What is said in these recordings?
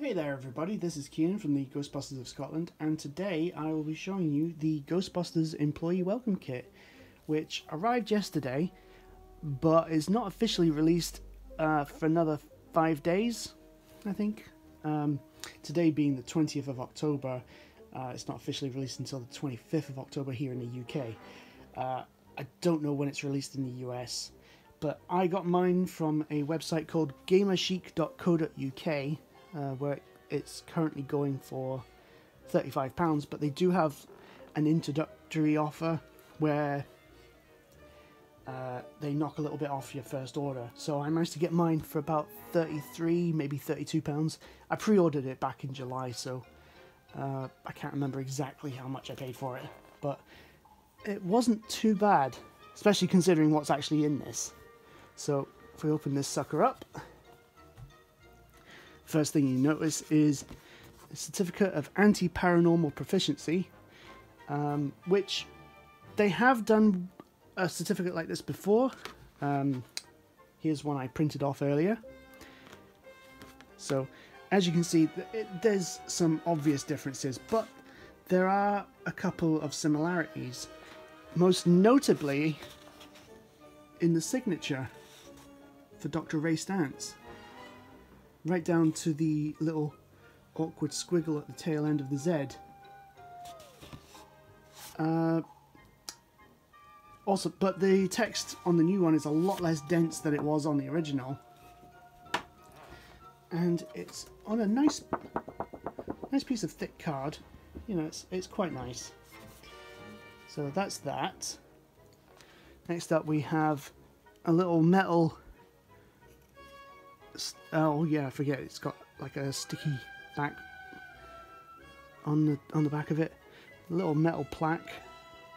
Hey there everybody, this is Kieran from the Ghostbusters of Scotland and today I will be showing you the Ghostbusters Employee Welcome Kit which arrived yesterday but is not officially released uh, for another five days I think. Um, today being the 20th of October, uh, it's not officially released until the 25th of October here in the UK. Uh, I don't know when it's released in the US but I got mine from a website called gamerchic.co.uk uh, where it's currently going for £35, but they do have an introductory offer where uh, they knock a little bit off your first order. So I managed to get mine for about 33, maybe 32 pounds. I pre-ordered it back in July, so uh, I can't remember exactly how much I paid for it, but it wasn't too bad, especially considering what's actually in this. So if we open this sucker up, First thing you notice is a certificate of anti-paranormal proficiency, um, which they have done a certificate like this before. Um, here's one I printed off earlier. So, as you can see, it, there's some obvious differences, but there are a couple of similarities. Most notably, in the signature for Dr. Ray Stantz right down to the little awkward squiggle at the tail end of the Z. Uh, also, but the text on the new one is a lot less dense than it was on the original. And it's on a nice, nice piece of thick card. You know, it's, it's quite nice. So that's that. Next up we have a little metal oh yeah, I forget. It's got like a sticky back on the on the back of it. A little metal plaque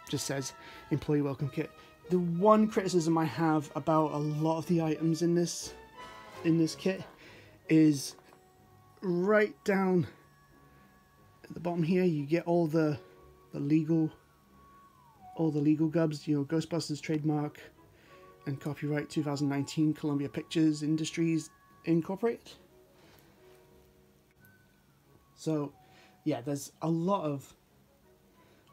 just says employee welcome kit. The one criticism I have about a lot of the items in this in this kit is right down at the bottom here you get all the the legal all the legal gubs, you know, Ghostbusters trademark and copyright 2019 Columbia Pictures Industries Incorporated. So, yeah, there's a lot of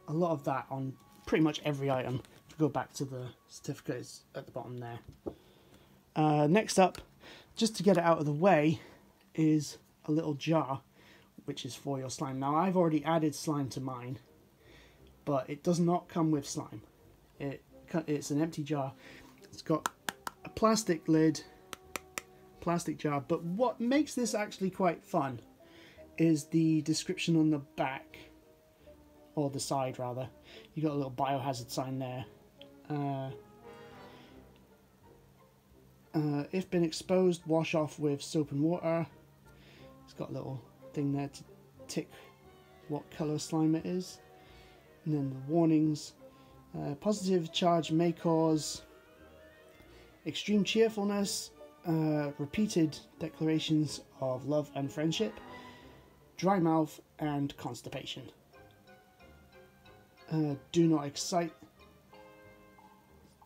a lot of that on pretty much every item. If go back to the certificates at the bottom there. Uh, next up, just to get it out of the way, is a little jar, which is for your slime. Now, I've already added slime to mine, but it does not come with slime. It It's an empty jar. It's got a plastic lid plastic jar. But what makes this actually quite fun is the description on the back, or the side rather. You got a little biohazard sign there. Uh, uh, if been exposed, wash off with soap and water. It's got a little thing there to tick what colour slime it is. And then the warnings. Uh, positive charge may cause extreme cheerfulness, uh, repeated declarations of love and friendship, dry mouth, and constipation. Uh, do not excite.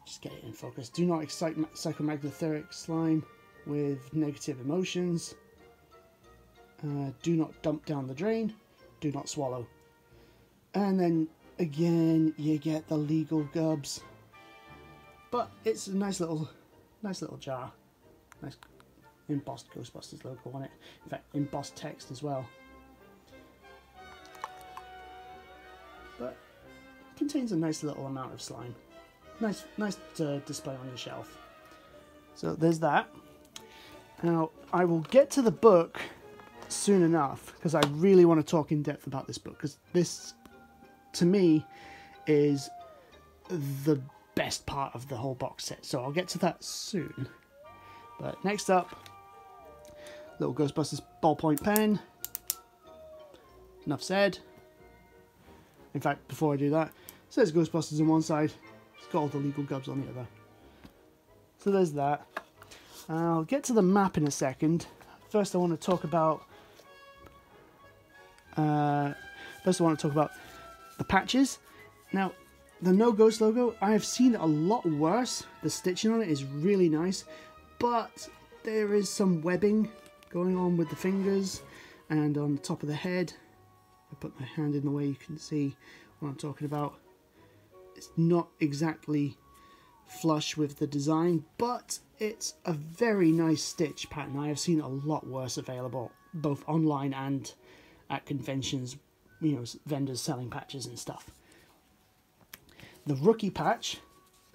Just get it in focus. Do not excite psychomagnotheric slime with negative emotions. Uh, do not dump down the drain. Do not swallow. And then again, you get the legal gubs. But it's a nice little, nice little jar. Nice embossed Ghostbusters logo on it. In fact, embossed text as well. But contains a nice little amount of slime. Nice, nice to display on your shelf. So there's that. Now, I will get to the book soon enough because I really want to talk in depth about this book because this, to me, is the best part of the whole box set. So I'll get to that soon. But next up, little Ghostbusters ballpoint pen. Enough said. In fact, before I do that, says Ghostbusters on one side, it's got all the legal gubs on the other. So there's that. I'll get to the map in a second. First I want to talk about uh, first I want to talk about the patches. Now, the No Ghost logo, I have seen a lot worse. The stitching on it is really nice but there is some webbing going on with the fingers and on the top of the head. I put my hand in the way you can see what I'm talking about. It's not exactly flush with the design, but it's a very nice stitch pattern. I have seen a lot worse available, both online and at conventions, you know, vendors selling patches and stuff. The rookie patch,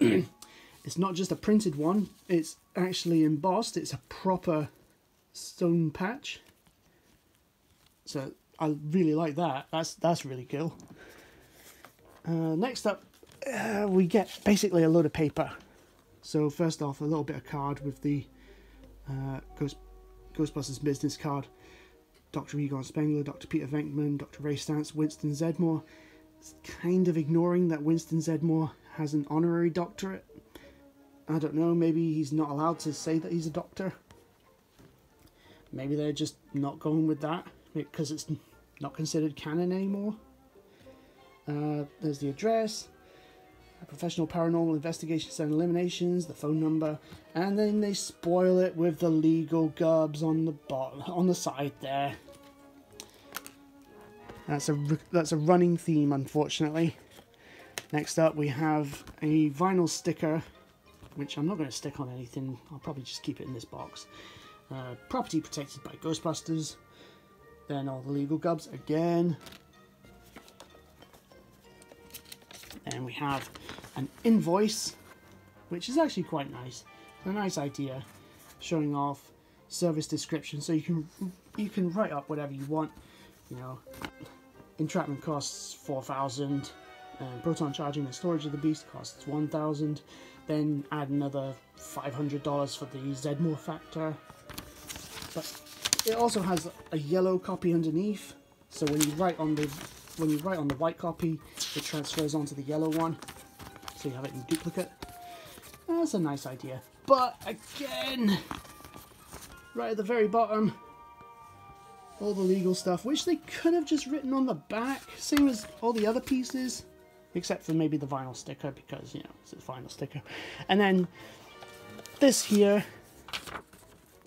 it's not just a printed one, it's actually embossed. It's a proper stone patch. So I really like that. That's that's really cool. Uh, next up, uh, we get basically a load of paper. So first off, a little bit of card with the uh, Ghost, Ghostbusters business card. Dr. Egon Spengler, Dr. Peter Venkman, Dr. Ray Stantz, Winston Zeddemore. It's kind of ignoring that Winston Zeddemore has an honorary doctorate. I don't know, maybe he's not allowed to say that he's a doctor. Maybe they're just not going with that because it's not considered canon anymore. Uh, there's the address, professional paranormal investigations and eliminations, the phone number, and then they spoil it with the legal gubs on the bottom, on the side there. That's a that's a running theme, unfortunately. Next up, we have a vinyl sticker, which I'm not going to stick on anything. I'll probably just keep it in this box. Uh, property protected by Ghostbusters. Then all the legal gubs again. And we have an invoice, which is actually quite nice. A nice idea, showing off service description, so you can you can write up whatever you want. You know, entrapment costs four thousand, and proton charging and storage of the beast costs one thousand. Then add another five hundred dollars for the Zeddemore factor. But it also has a yellow copy underneath, so when you write on the when you write on the white copy, it transfers onto the yellow one so you have it in duplicate. That's a nice idea. But again, right at the very bottom, all the legal stuff, which they could have just written on the back, same as all the other pieces, except for maybe the vinyl sticker, because, you know, it's a vinyl sticker. And then this here,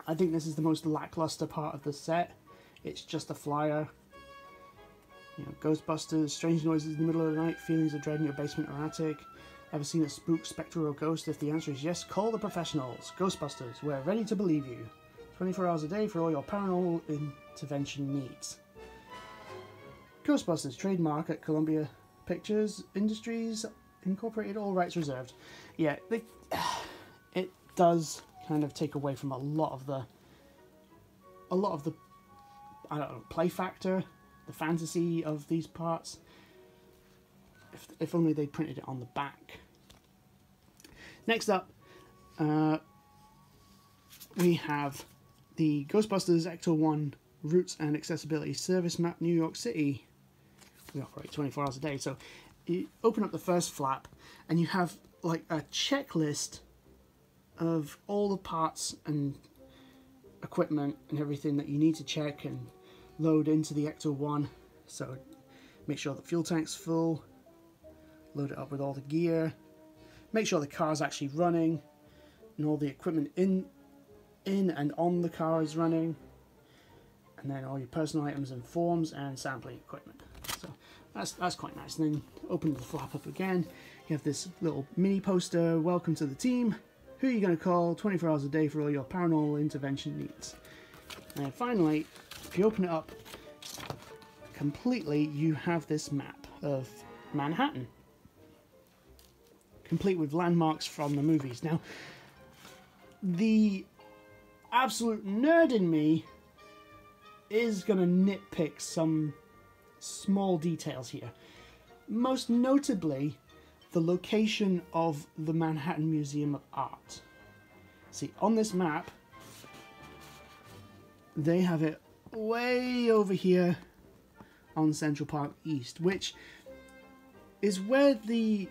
I think this is the most lackluster part of the set. It's just a flyer. You know, Ghostbusters, strange noises in the middle of the night, feelings of dread in your basement or attic, Ever seen a spook, spectre, or ghost? If the answer is yes, call the professionals. Ghostbusters, we're ready to believe you. 24 hours a day for all your paranormal intervention needs. Ghostbusters, trademark at Columbia Pictures Industries Incorporated, all rights reserved. Yeah, they, it does kind of take away from a lot of the, a lot of the, I don't know, play factor, the fantasy of these parts. If, if only they printed it on the back. Next up, uh, we have the Ghostbusters Ecto 1 Routes and Accessibility Service Map New York City. We operate 24 hours a day. So you open up the first flap and you have like a checklist of all the parts and equipment and everything that you need to check and load into the Ecto 1. So make sure the fuel tank's full, load it up with all the gear, make sure the car is actually running and all the equipment in in and on the car is running and then all your personal items and forms and sampling equipment that's that's quite nice. And then open the flap up again. You have this little mini poster welcome to the team. Who are you going to call? 24 hours a day for all your paranormal intervention needs. And finally if you open it up completely you have this map of Manhattan. Complete with landmarks from the movies. Now, the absolute nerd in me is going to nitpick some small details here. Most notably, the location of the Manhattan Museum of Art. See, on this map, they have it way over here on Central Park East, which is where the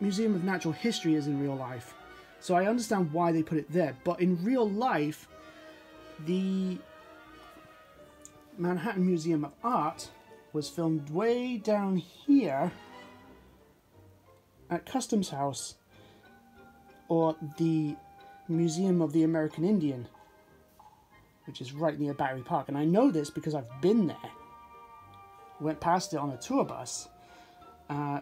Museum of Natural History is in real life. So I understand why they put it there. But in real life, the Manhattan Museum of Art was filmed way down here at Customs House or the Museum of the American Indian. which is right near Battery Park. And I know this because I've been there. Went past it on a tour bus. Uh,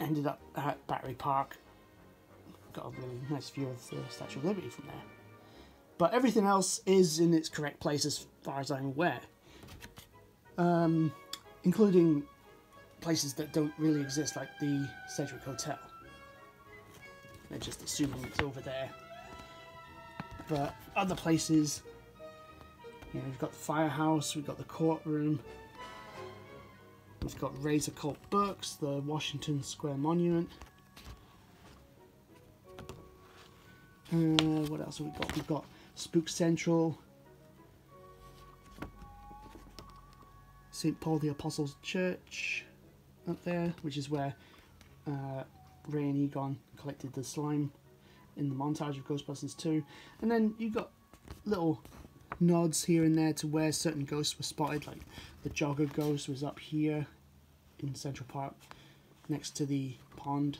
ended up at Battery Park. Got a really nice view of the Statue of Liberty from there. But everything else is in its correct place as far as I'm aware. Um, including places that don't really exist, like the Sedgwick Hotel. They're just assuming it's over there. But other places, you know, we've got the firehouse, we've got the courtroom, we've got Ray's Occult Books, the Washington Square Monument. Uh, what else have we got? We've got Spook Central, St. Paul the Apostles Church up there, which is where uh, Ray and Egon collected the slime in the montage of Ghostbusters 2. And then you got little nods here and there to where certain ghosts were spotted, like the Jogger Ghost was up here in Central Park next to the pond.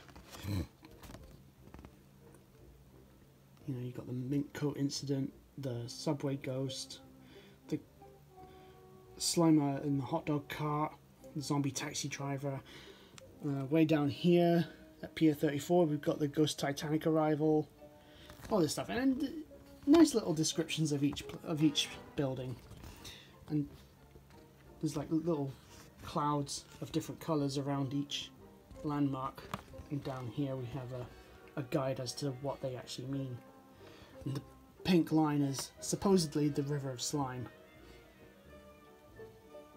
You know, you got the mink coat incident, the subway ghost, Slimer in the hot dog cart, zombie taxi driver. Uh, way down here at Pier 34, we've got the Ghost Titanic arrival, all this stuff, and, and nice little descriptions of each of each building. And there's like little clouds of different colours around each landmark. And down here we have a, a guide as to what they actually mean. And the pink line is supposedly the River of Slime.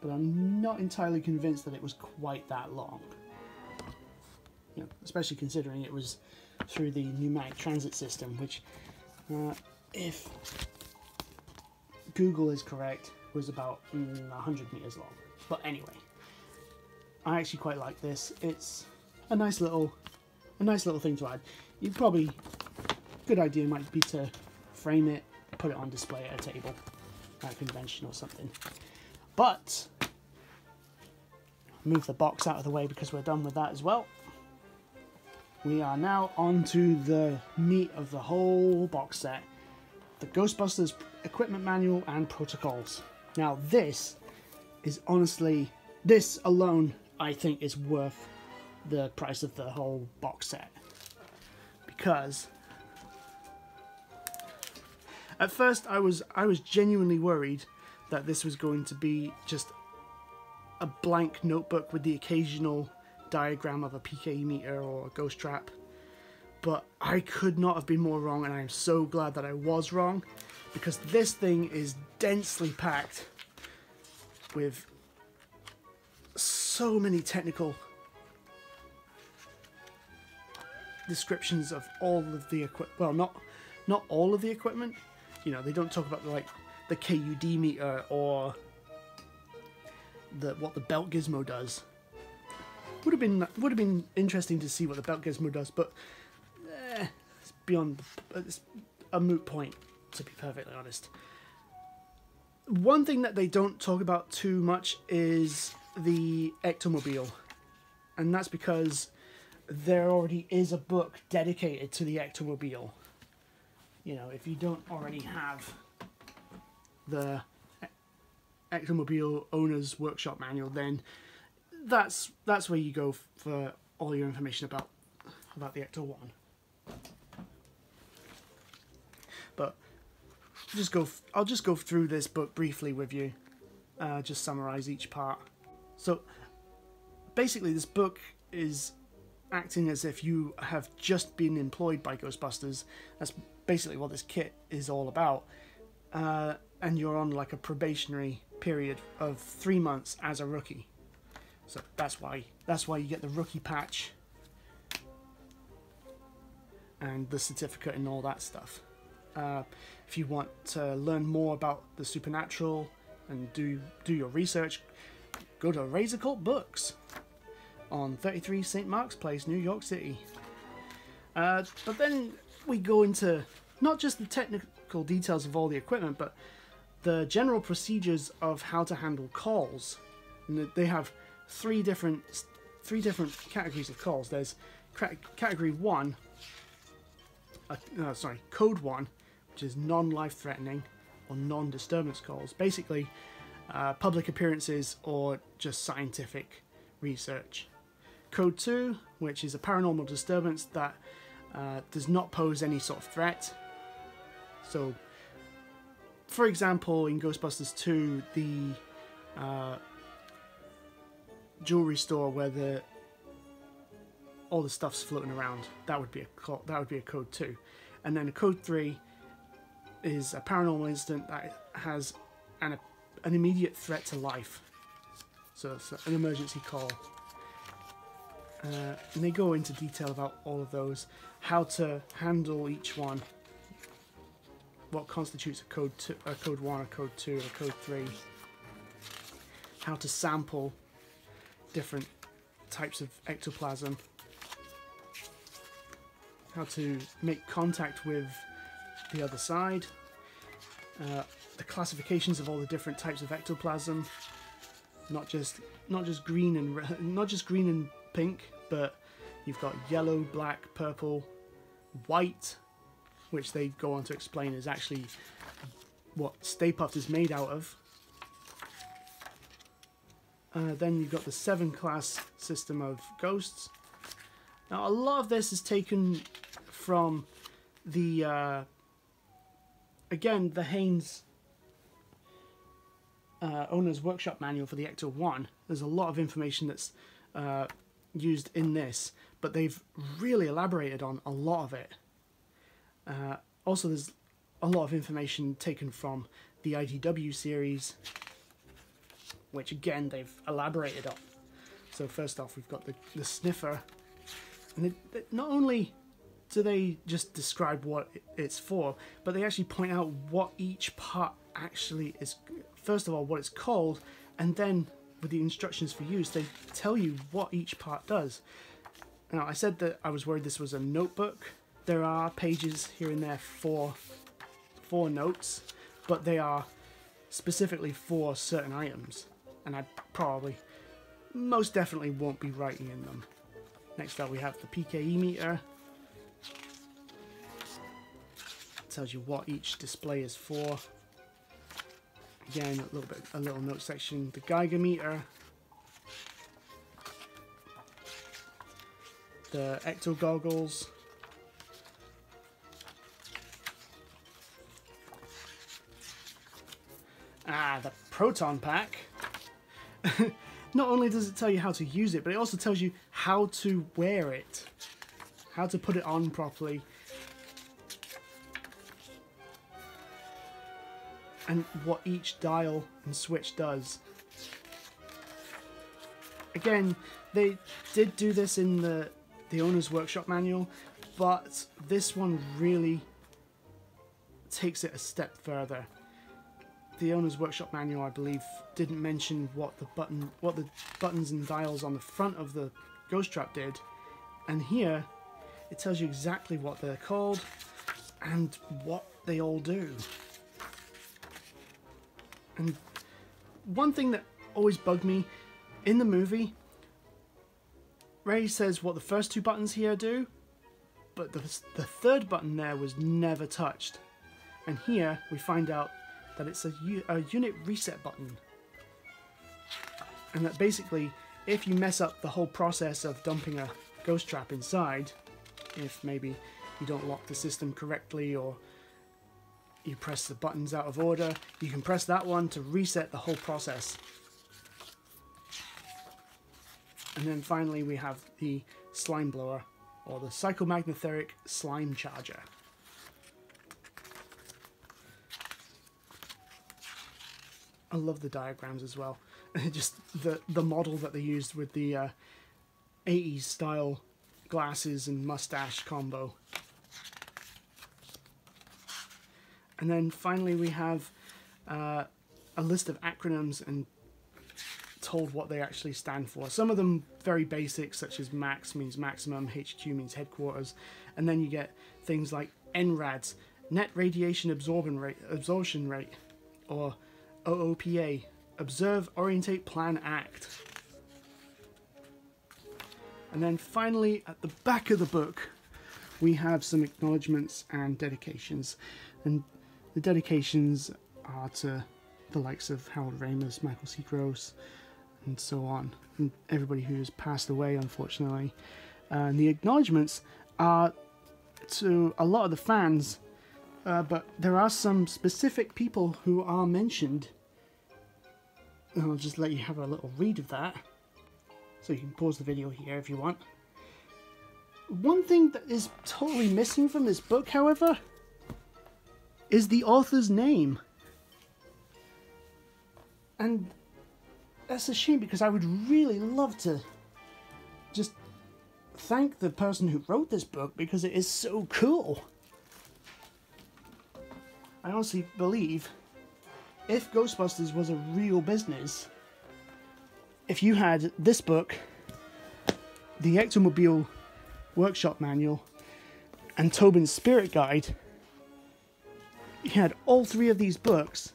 But I'm not entirely convinced that it was quite that long. You know, especially considering it was through the pneumatic transit system, which, uh, if Google is correct, was about mm, 100 meters long. But anyway, I actually quite like this. It's a nice little, a nice little thing to add. You probably, good idea might be to frame it, put it on display at a table, at a convention or something. But move the box out of the way because we're done with that as well. We are now on to the meat of the whole box set. The Ghostbusters equipment manual and protocols. Now this is honestly, this alone I think is worth the price of the whole box set. Because at first I was I was genuinely worried that this was going to be just a blank notebook with the occasional diagram of a PKE meter or a ghost trap. But I could not have been more wrong, and I am so glad that I was wrong because this thing is densely packed with so many technical descriptions of all of the equipment. Well, not not all of the equipment. You know, they don't talk about the like the KUD meter or the what the belt gizmo does. Would have been would have been interesting to see what the belt gizmo does, but eh, it's beyond it's a moot point to be perfectly honest. One thing that they don't talk about too much is the Ectomobile, and that's because there already is a book dedicated to the Ectomobile. You know, if you don't already have the Ectomobile Owner's Workshop Manual, then that's that's where you go for all your information about about the Ecto One. But just go. I'll just go through this book briefly with you. Uh, just summarize each part. So basically, this book is acting as if you have just been employed by Ghostbusters. That's basically what this kit is all about. Uh, and you're on like a probationary period of three months as a rookie. So that's why that's why you get the rookie patch and the certificate and all that stuff. Uh, if you want to learn more about the supernatural and do do your research, go to Ray's Occult Books on 33 St. Mark's Place, New York City. Uh, but then we go into not just the technical details of all the equipment, but the general procedures of how to handle calls. And they have three different three different categories of calls. There's category one, uh, uh, sorry, code one, which is non-life threatening or non-disturbance calls. Basically, uh, public appearances or just scientific research. Code 2, which is a paranormal disturbance that uh, does not pose any sort of threat. So, for example, in Ghostbusters 2, the uh, jewelry store where the all the stuff's floating around, that would be a that would be a code 2. And then a code 3 is a paranormal incident that has an an immediate threat to life. So it's an emergency call. Uh, and they go into detail about all of those, how to handle each one, what constitutes a code two, a code one, a code two, a code three, how to sample different types of ectoplasm, how to make contact with the other side, uh, the classifications of all the different types of ectoplasm, not just not just green and not just green and pink, but you've got yellow, black, purple, white, which they go on to explain is actually what Stay Puft is made out of. Uh, then you've got the seven class system of ghosts. Now, a lot of this is taken from the, uh, again, the Haynes uh, owner's workshop manual for the Ecto 1. There's a lot of information that's uh, used in this, but they've really elaborated on a lot of it. Uh, also, there's a lot of information taken from the IDW series, which again they've elaborated on. So first off, we've got the, the sniffer, and not only do they just describe what it's for, but they actually point out what each part actually is. First of all, what it's called, and then with the instructions for use, they tell you what each part does. Now, I said that I was worried this was a notebook. There are pages here and there for, for notes, but they are specifically for certain items, and I probably, most definitely won't be writing in them. Next up we have the PKE meter. It tells you what each display is for. Again, a little bit, a little note section. The Geiger meter. The Ecto goggles. Proton pack. Not only does it tell you how to use it, but it also tells you how to wear it. How to put it on properly. and what each dial and switch does. Again, they did do this in the, the owner's workshop manual, but this one really takes it a step further. The owner's workshop manual, I believe, didn't mention what the button, what the buttons and dials on the front of the ghost trap did, and here it tells you exactly what they're called and what they all do. And one thing that always bugged me in the movie, Ray says what the first two buttons here do, but the, the third button there was never touched. And here we find out that it's a, a unit reset button. And that basically, if you mess up the whole process of dumping a ghost trap inside, if maybe you don't lock the system correctly or you press the buttons out of order. You can press that one to reset the whole process. And then finally we have the slime blower or the psychomagnotheric slime charger. I love the diagrams as well. Just the the model that they used with the uh, 80s style glasses and mustache combo. And then finally we have uh, a list of acronyms and told what they actually stand for. Some of them very basic, such as MAX means maximum, HQ means headquarters, and then you get things like NRADS, net radiation absorption rate, absorption rate, or OOPA, observe, orientate, plan, act. And then finally, at the back of the book, we have some acknowledgements and dedications. and the dedications are to the likes of Harold Ramis, Michael C. Gross, and so on, and everybody who's passed away, unfortunately. and the acknowledgements are to a lot of the fans, uh, but there are some specific people who are mentioned. And I'll just let you have a little read of that. So you can pause the video here if you want. One thing that is totally missing from this book, however, is the author's name. And that's a shame because I would really love to just thank the person who wrote this book because it is so cool. I honestly believe if Ghostbusters was a real business, if you had this book, the Ectomobile Workshop Manual, and Tobin's Spirit Guide, you had all three of these books,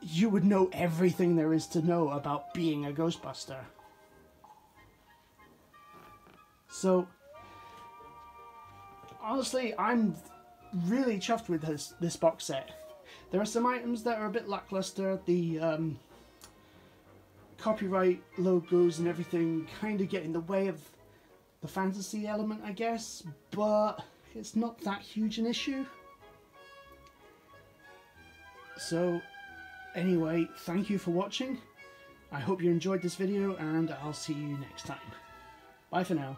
you would know everything there is to know about being a Ghostbuster. So, honestly, I'm really chuffed with this this box set. There are some items that are a bit lackluster. The um, copyright logos and everything kind of get in the way of the fantasy element, I guess, but it's not that huge an issue. So, anyway, thank you for watching. I hope you enjoyed this video, and I'll see you next time. Bye for now.